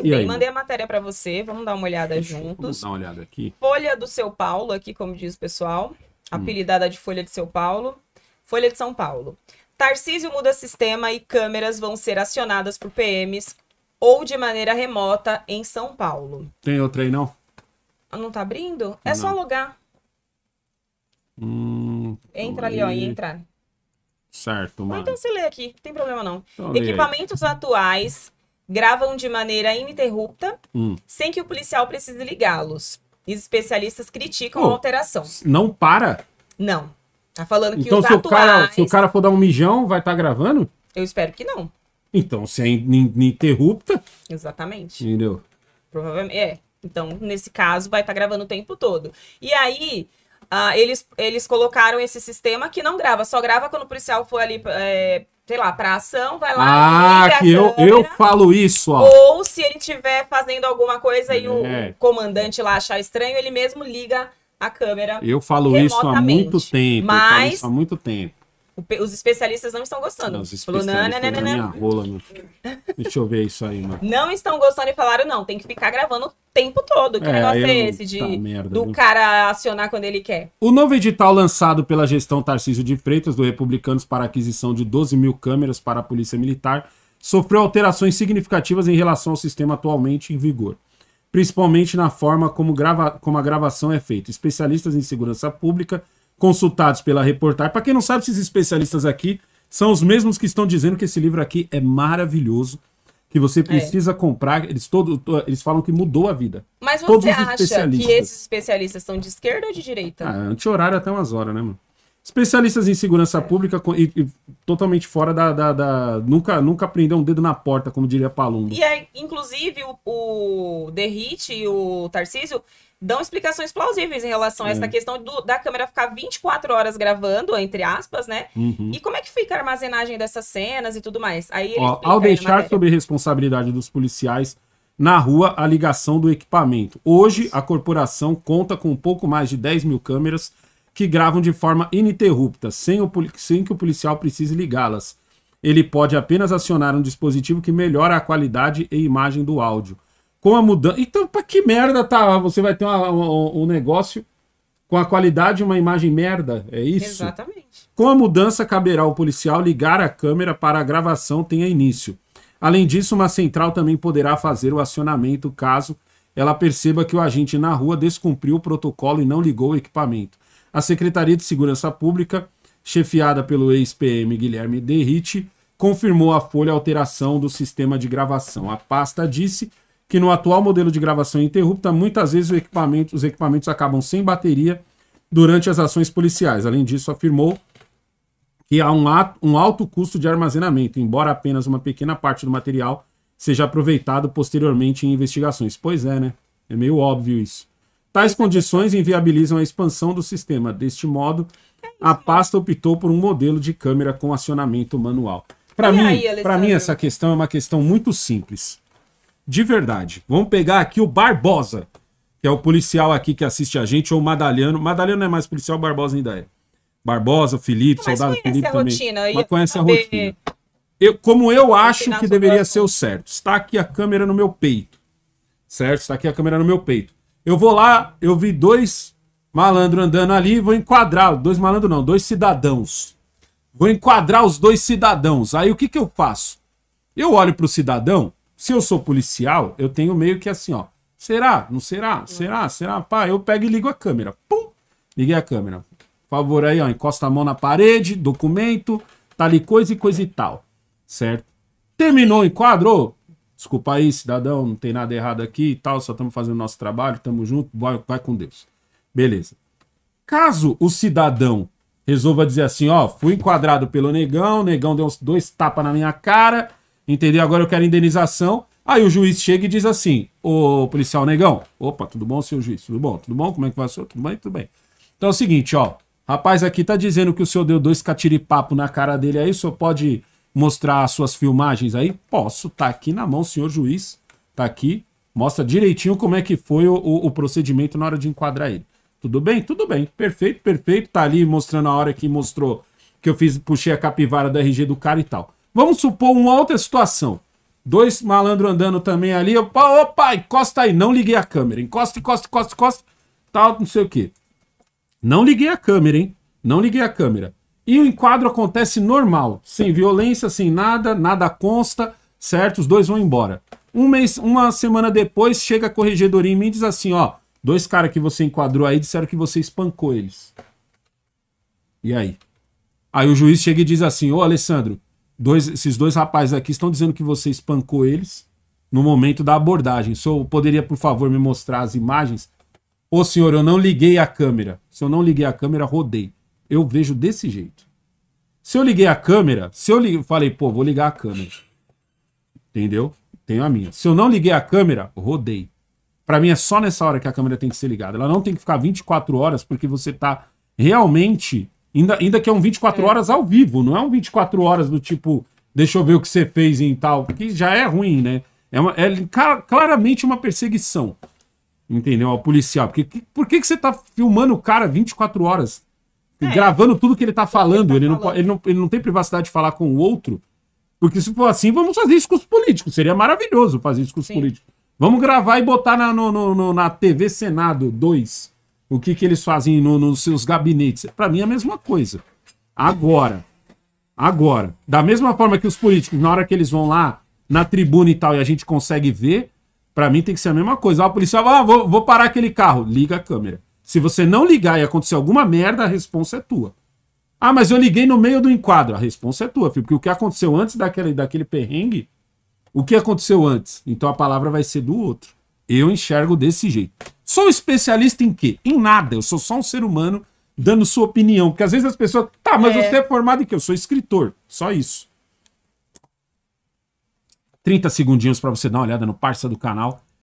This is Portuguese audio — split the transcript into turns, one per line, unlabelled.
Pois
E
bem,
aí,
mandei a matéria pra você, vamos dar uma olhada
Vamos
juntos.
dar uma olhada aqui.
Folha do Seu Paulo, aqui como diz o pessoal,
Hum.
apelidada de Folha de Seu Paulo. Folha de São Paulo. Tarcísio muda sistema e câmeras vão ser acionadas por PMs ou de maneira remota em São Paulo.
Tem outra aí, não?
Ah, Não tá abrindo? É só
Não.
logar.
Hum,
Entra ali, ó, e entrar.
Certo,
Ou
mano.
então você lê aqui, não tem problema não.
Então lê aí.
Equipamentos atuais gravam de maneira ininterrupta,
Hum.
sem que o policial precise ligá-los. E os especialistas criticam
Pô.
a alteração.
Não para.
Não. Tá falando que
Então,
os
se o,
atuais...
cara, se o cara for dar um mijão, vai estar gravando?
Eu espero que não.
Então, se é in- ininterrupta,
Exatamente.
entendeu?
Provavelmente. É. Então, nesse caso, vai estar gravando o tempo todo. E aí, ah, eles, eles colocaram esse sistema que não grava, só grava quando o policial for ali, é, sei lá, pra ação, vai lá.
Ah, que eu,
câmera.
eu falo isso, ó.
Ou se ele estiver fazendo alguma coisa e o
É.
comandante lá achar estranho, ele mesmo liga a câmera.
Eu falo isso há muito tempo. Eu falo
Mas-
isso há muito tempo.
Os especialistas não estão gostando.
Não, os
Falou, não, não,
especialistas
não, não,
rola. Deixa eu ver isso aí, mano.
não estão gostando e falaram, não, tem que ficar gravando o tempo todo. Que
É,
negócio é esse de,
tá merda,
do cara acionar quando ele quer?
O novo edital lançado pela gestão Tarcísio de Freitas, do Republicanos, para aquisição de 12 mil câmeras para a Polícia Militar, sofreu alterações significativas em relação ao sistema atualmente em vigor, principalmente na forma como, grava- como a gravação é feita. Especialistas em segurança pública, consultados pela reportagem. Para quem não sabe, esses especialistas aqui são os mesmos que estão dizendo que esse livro aqui é maravilhoso, que
É.
você precisa comprar. Eles, todo, to- eles falam que mudou a vida.
Mas você acha que esses especialistas são de esquerda ou de direita?
Ah, anti-horário até umas horas, né, mano? Especialistas em segurança pública co- e, e totalmente fora da, da- da- Nunca, nunca prendeu um dedo na porta, como diria Palumbo.
E aí, inclusive, o, o Derrite e o Tarcísio dão explicações plausíveis em relação a
É.
essa questão do- da câmera ficar 24 horas gravando, entre aspas, né?
Uhum.
E como é que fica a armazenagem dessas cenas e tudo mais? Aí
Ó, ao deixar
matéria.
sob responsabilidade dos policiais na rua a ligação do equipamento. Hoje, a corporação conta com um pouco mais de 10 mil câmeras que gravam de forma ininterrupta, sem, o, sem que o policial precise ligá-las. Ele pode apenas acionar um dispositivo que melhora a qualidade e imagem do áudio. Com a mudança. Então, pra que merda tá? Você vai ter uma- um, um negócio com a qualidade e uma imagem merda? É isso?
Exatamente.
Com a mudança, caberá ao policial ligar a câmera para a gravação tenha início. Além disso, uma central também poderá fazer o acionamento caso ela perceba que o agente na rua descumpriu o protocolo e não ligou o equipamento. A Secretaria de Segurança Pública, chefiada pelo ex-PM Guilherme Derrite, confirmou à Folha a alteração do sistema de gravação. A pasta disse que no atual modelo de gravação interrupta, muitas vezes o equipamento- os equipamentos acabam sem bateria durante as ações policiais. Além disso, afirmou que há um, ato- um alto custo de armazenamento, embora apenas uma pequena parte do material seja aproveitado posteriormente em investigações. Pois é, né? É meio óbvio isso. Tais condições inviabilizam a expansão do sistema. Deste modo, a pasta optou por um modelo de câmera com acionamento manual. Para mim,
aí,
mim essa questão é uma questão muito simples. De verdade. Vamos pegar aqui o Barbosa, que é o policial aqui que assiste a gente, ou o Madalhano. Madalhano não é mais policial, o Barbosa ainda é. Barbosa, Felipe,
Mas
soldado
conhece
Felipe
a
também.
rotina,
Mas conhece a rotina. Eu, como eu acho que deveria
o
ser o certo. Está aqui a câmera no meu peito. Certo? Está aqui a câmera no meu peito. Eu vou lá, eu vi dois malandros andando ali, vou enquadrar. Dois malandros não, dois cidadãos. Vou enquadrar os dois cidadãos. Aí o que, que eu faço? Eu olho pro cidadão, se eu sou policial, eu tenho meio que assim, ó. Será? Não será? Será? Será? Pá, eu pego e ligo a câmera. Pum! Liguei a câmera. Por favor, aí, ó, encosta a mão na parede, documento, tá ali coisa e coisa e tal. Certo? Terminou, enquadrou. Desculpa aí, cidadão, não tem nada errado aqui e tal, só estamos fazendo nosso trabalho, tamo junto, vai, vai com Deus. Beleza. Caso o cidadão resolva dizer assim, ó, fui enquadrado pelo negão, o negão deu uns dois tapas na minha cara, entendeu? Agora eu quero indenização. Aí o juiz chega e diz assim, ô policial negão, opa, tudo bom, seu juiz? Tudo bom? Tudo bom? Como é que vai, senhor? Tudo bem? Tudo bem. Então é o seguinte, ó, rapaz aqui tá dizendo que o senhor deu dois catiripapo na cara dele aí, o senhor pode mostrar as suas filmagens aí? Posso, tá aqui na mão, senhor juiz, tá aqui, mostra direitinho como é que foi o, o- o procedimento na hora de enquadrar ele. Tudo bem? Tudo bem. Perfeito, perfeito. Tá ali mostrando a hora que mostrou que eu fiz, puxei a capivara do RG do cara e tal. Vamos supor uma outra situação. Dois malandros andando também ali. Opa, opa, encosta aí. Não liguei a câmera. Encosta, encosta, encosta, encosta. Tal, não sei o quê. Não liguei a câmera, hein? Não liguei a câmera. E o enquadro acontece normal, sem violência, sem nada, nada consta, certo? Os dois vão embora. Um mês, uma semana depois, chega a corregedoria em mim e diz assim: ó, dois caras que você enquadrou aí disseram que você espancou eles. E aí? Aí o juiz chega e diz assim: Ô Alessandro, dois, esses dois rapazes aqui estão dizendo que você espancou eles no momento da abordagem. O poderia, por favor, me mostrar as imagens? Ô senhor, eu não liguei a câmera. Se eu não liguei a câmera, rodei. Eu vejo desse jeito. Se eu liguei a câmera, se eu liguei, falei, pô, vou ligar a câmera. Entendeu? Tenho a minha. Se eu não liguei a câmera, rodei. Para mim é só nessa hora que a câmera tem que ser ligada. Ela não tem que ficar 24 horas porque você tá realmente ainda, ainda que é um 24 é. horas ao vivo, não é um 24 horas do tipo, deixa eu ver o que você fez em tal, porque já é ruim, né? É, uma, é claramente uma perseguição. Entendeu? Ao policial. Porque, por que, que você tá filmando o cara 24 horas? É. Gravando tudo que ele tá falando. Ele, tá ele, falando. Não, ele, não, ele não tem privacidade de falar com o outro. Porque se for assim, vamos fazer isso com os políticos. Seria maravilhoso fazer isso com os Sim. políticos. Vamos gravar e botar na, no, no, na TV Senado 2 o que, que eles fazem no, nos seus gabinetes. Para mim é a mesma coisa. Agora, agora, da mesma forma que os políticos, na hora que eles vão lá na tribuna e tal, e a gente consegue ver, para mim tem que ser a mesma coisa. Ah, o policial, ah, vou, vou parar aquele carro. Liga a câmera. Se você não ligar e acontecer alguma merda, a resposta é tua. Ah, mas eu liguei no meio do enquadro. A resposta é tua, filho, porque o que aconteceu antes daquele, daquele perrengue, o que aconteceu antes? Então a palavra vai ser do outro. Eu enxergo desse jeito. Sou especialista em quê? Em nada. Eu sou só um ser humano dando sua opinião. Porque às vezes as pessoas. Tá, mas é. você é formado em quê? Eu sou escritor. Só isso. 30 segundinhos para você dar uma olhada no parça do canal